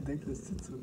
denkt, das ist Sitzung.